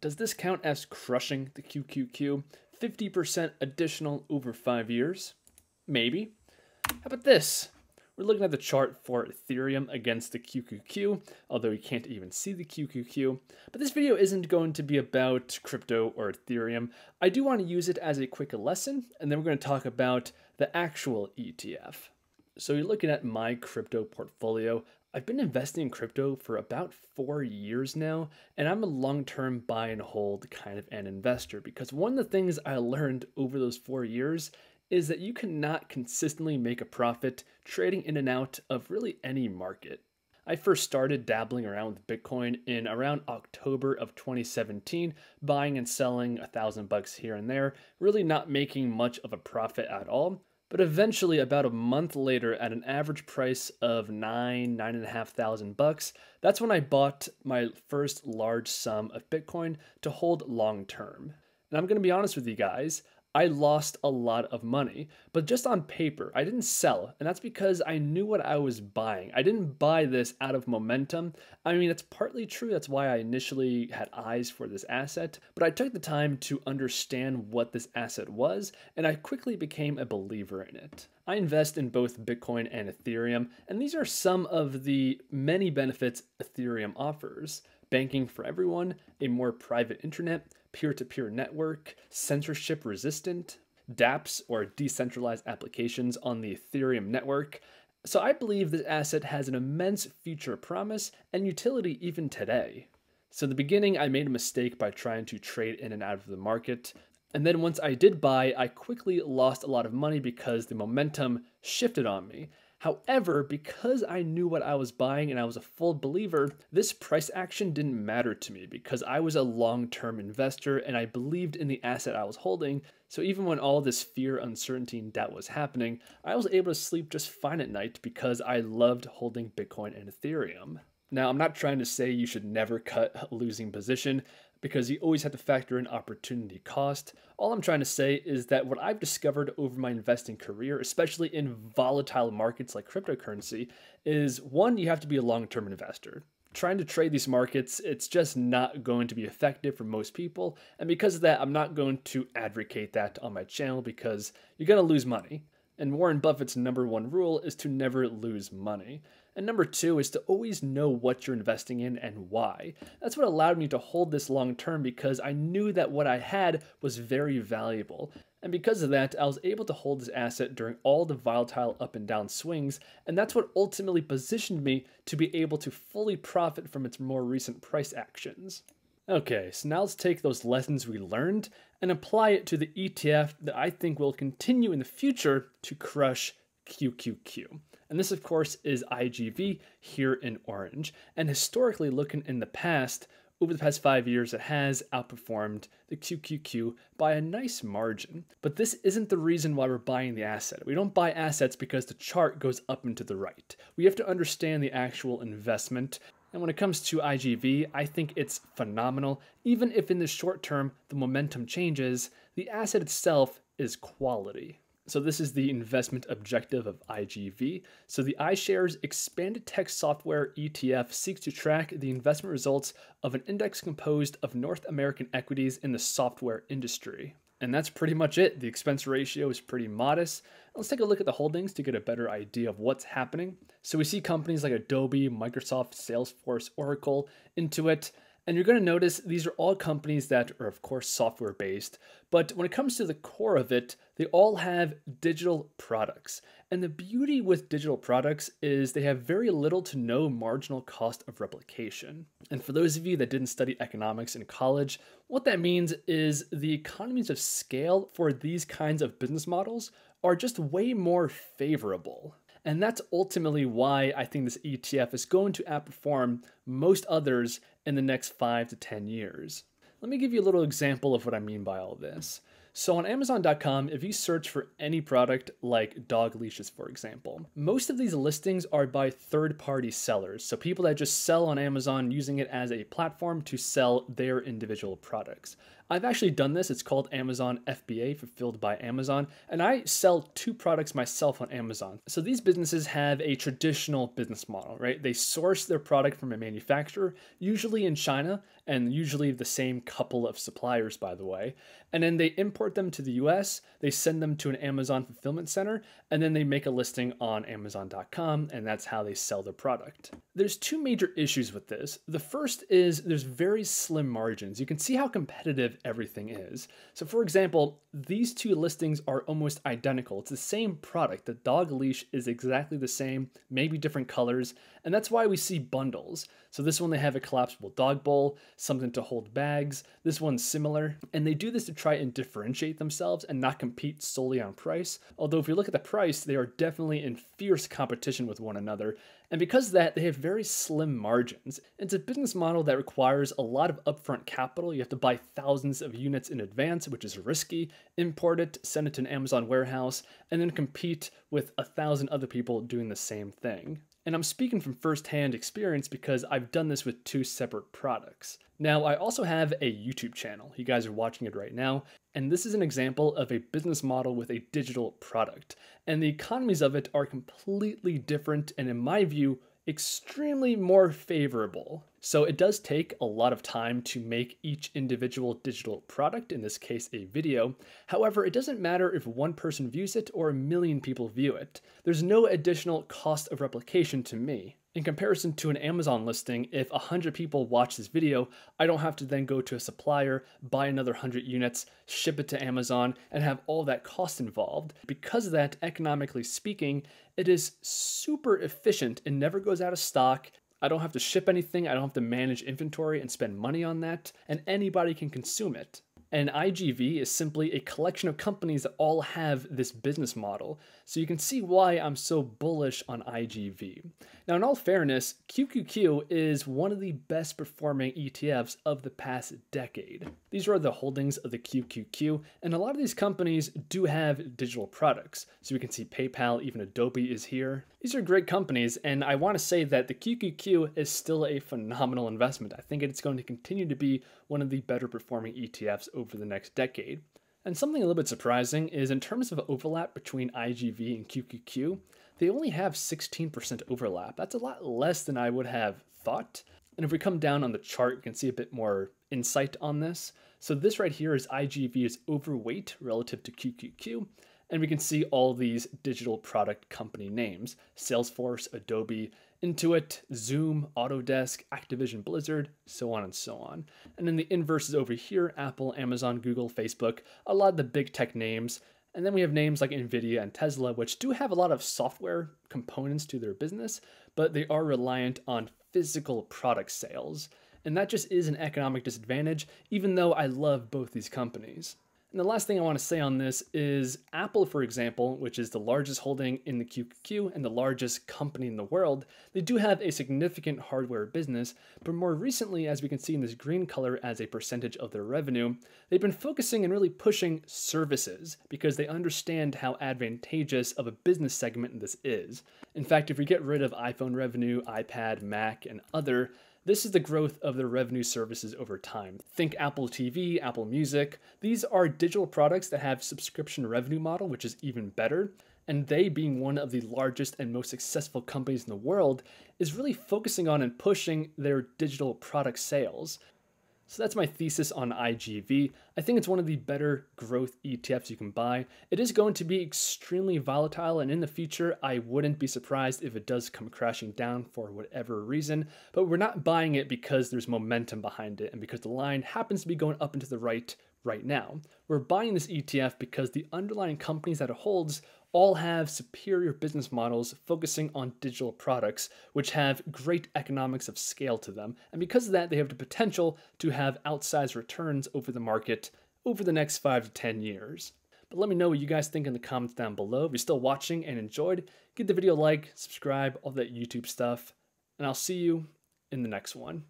Does this count as crushing the QQQ? 50% additional over five years? Maybe. How about this? We're looking at the chart for Ethereum against the QQQ, although you can't even see the QQQ. But this video isn't going to be about crypto or Ethereum. I do want to use it as a quick lesson, and then we're going to talk about the actual ETF. So you're looking at my crypto portfolio. I've been investing in crypto for about four years now, and I'm a long term buy and hold kind of an investor because one of the things I learned over those four years is that you cannot consistently make a profit trading in and out of really any market. I first started dabbling around with Bitcoin in around October of 2017, buying and selling a thousand bucks here and there, really not making much of a profit at all. But eventually, about a month later, at an average price of nine, nine and a half thousand bucks, that's when I bought my first large sum of Bitcoin to hold long term. And I'm gonna be honest with you guys, I lost a lot of money, but just on paper, I didn't sell. And that's because I knew what I was buying. I didn't buy this out of momentum. I mean, it's partly true. That's why I initially had eyes for this asset, but I took the time to understand what this asset was, and I quickly became a believer in it. I invest in both Bitcoin and Ethereum, and these are some of the many benefits Ethereum offers banking for everyone, a more private internet, peer to peer network, censorship resistant, dApps or decentralized applications on the Ethereum network. So I believe this asset has an immense future promise and utility even today. So in the beginning, I made a mistake by trying to trade in and out of the market. And then once I did buy, I quickly lost a lot of money because the momentum shifted on me. However, because I knew what I was buying and I was a full believer, this price action didn't matter to me because I was a long term investor and I believed in the asset I was holding. So even when all this fear, uncertainty, and doubt was happening, I was able to sleep just fine at night because I loved holding Bitcoin and Ethereum. Now, I'm not trying to say you should never cut a losing position because you always have to factor in opportunity cost. All I'm trying to say is that what I've discovered over my investing career, especially in volatile markets like cryptocurrency, is one, you have to be a long term investor. Trying to trade these markets, it's just not going to be effective for most people. And because of that, I'm not going to advocate that on my channel because you're going to lose money. And Warren Buffett's number one rule is to never lose money. And number two is to always know what you're investing in and why. That's what allowed me to hold this long term because I knew that what I had was very valuable. And because of that, I was able to hold this asset during all the volatile up and down swings, and that's what ultimately positioned me to be able to fully profit from its more recent price actions. Okay, so now let's take those lessons we learned and apply it to the ETF that I think will continue in the future to crush QQQ. And this, of course, is IGV here in orange. And historically, looking in the past, over the past five years, it has outperformed the QQQ by a nice margin. But this isn't the reason why we're buying the asset. We don't buy assets because the chart goes up and to the right. We have to understand the actual investment and when it comes to IGV, I think it's phenomenal. Even if in the short term the momentum changes, the asset itself is quality. So this is the investment objective of IGV. So the iShares Expanded Tech Software ETF seeks to track the investment results of an index composed of North American equities in the software industry. And that's pretty much it. The expense ratio is pretty modest. Let's take a look at the holdings to get a better idea of what's happening. So we see companies like Adobe, Microsoft, Salesforce, Oracle, Intuit, and you're going to notice these are all companies that are, of course, software based. But when it comes to the core of it, they all have digital products. And the beauty with digital products is they have very little to no marginal cost of replication. And for those of you that didn't study economics in college, what that means is the economies of scale for these kinds of business models are just way more favorable. And that's ultimately why I think this ETF is going to outperform most others in the next five to 10 years. Let me give you a little example of what I mean by all this. So on Amazon.com, if you search for any product like dog leashes, for example, most of these listings are by third party sellers. So people that just sell on Amazon using it as a platform to sell their individual products. I've actually done this. It's called Amazon FBA, fulfilled by Amazon, and I sell two products myself on Amazon. So these businesses have a traditional business model, right? They source their product from a manufacturer, usually in China, and usually the same couple of suppliers, by the way. And then they import them to the US, they send them to an Amazon fulfillment center, and then they make a listing on Amazon.com, and that's how they sell their product. There's two major issues with this. The first is there's very slim margins. You can see how competitive everything is. So, for example, these two listings are almost identical. It's the same product. The dog leash is exactly the same, maybe different colors, and that's why we see bundles. So, this one they have a collapsible dog bowl, something to hold bags. This one's similar, and they do this to try and differentiate themselves and not compete solely on price. Although, if you look at the price, they are definitely in fierce competition with one another. And because of that, they have very slim margins. It's a business model that requires a lot of upfront capital. You have to buy thousands of units in advance, which is risky, import it, send it to an Amazon warehouse, and then compete with a thousand other people doing the same thing. And I'm speaking from firsthand experience because I've done this with two separate products. Now, I also have a YouTube channel. You guys are watching it right now. And this is an example of a business model with a digital product. And the economies of it are completely different and, in my view, extremely more favorable. So it does take a lot of time to make each individual digital product, in this case a video. However, it doesn't matter if one person views it or a million people view it. There's no additional cost of replication to me. In comparison to an Amazon listing, if 100 people watch this video, I don't have to then go to a supplier, buy another 100 units, ship it to Amazon, and have all that cost involved. Because of that, economically speaking, it is super efficient. and never goes out of stock. I don't have to ship anything, I don't have to manage inventory and spend money on that, and anybody can consume it. And IGV is simply a collection of companies that all have this business model. So you can see why I'm so bullish on IGV. Now, in all fairness, QQQ is one of the best performing ETFs of the past decade. These are the holdings of the QQQ, and a lot of these companies do have digital products. So we can see PayPal, even Adobe is here. These are great companies, and I want to say that the QQQ is still a phenomenal investment. I think it's going to continue to be one of the better performing ETFs over the next decade. And something a little bit surprising is in terms of overlap between IGV and QQQ, they only have 16% overlap. That's a lot less than I would have thought. And if we come down on the chart, you can see a bit more insight on this. So this right here is IGV is overweight relative to QQQ. And we can see all these digital product company names Salesforce, Adobe, Intuit, Zoom, Autodesk, Activision Blizzard, so on and so on. And then the inverse is over here Apple, Amazon, Google, Facebook, a lot of the big tech names. And then we have names like Nvidia and Tesla, which do have a lot of software components to their business, but they are reliant on physical product sales. And that just is an economic disadvantage, even though I love both these companies. And the last thing I want to say on this is Apple, for example, which is the largest holding in the QQQ and the largest company in the world, they do have a significant hardware business, but more recently, as we can see in this green color as a percentage of their revenue, they've been focusing and really pushing services because they understand how advantageous of a business segment this is. In fact, if we get rid of iPhone revenue, iPad, Mac, and other, this is the growth of their revenue services over time. Think Apple TV, Apple Music. These are digital products that have subscription revenue model, which is even better. And they, being one of the largest and most successful companies in the world, is really focusing on and pushing their digital product sales. So that's my thesis on IGV. I think it's one of the better growth ETFs you can buy. It is going to be extremely volatile, and in the future, I wouldn't be surprised if it does come crashing down for whatever reason. But we're not buying it because there's momentum behind it and because the line happens to be going up and to the right right now. We're buying this ETF because the underlying companies that it holds all have superior business models focusing on digital products, which have great economics of scale to them. And because of that, they have the potential to have outsized returns over the market over the next five to 10 years. But let me know what you guys think in the comments down below. If you're still watching and enjoyed, give the video a like, subscribe, all that YouTube stuff, and I'll see you in the next one.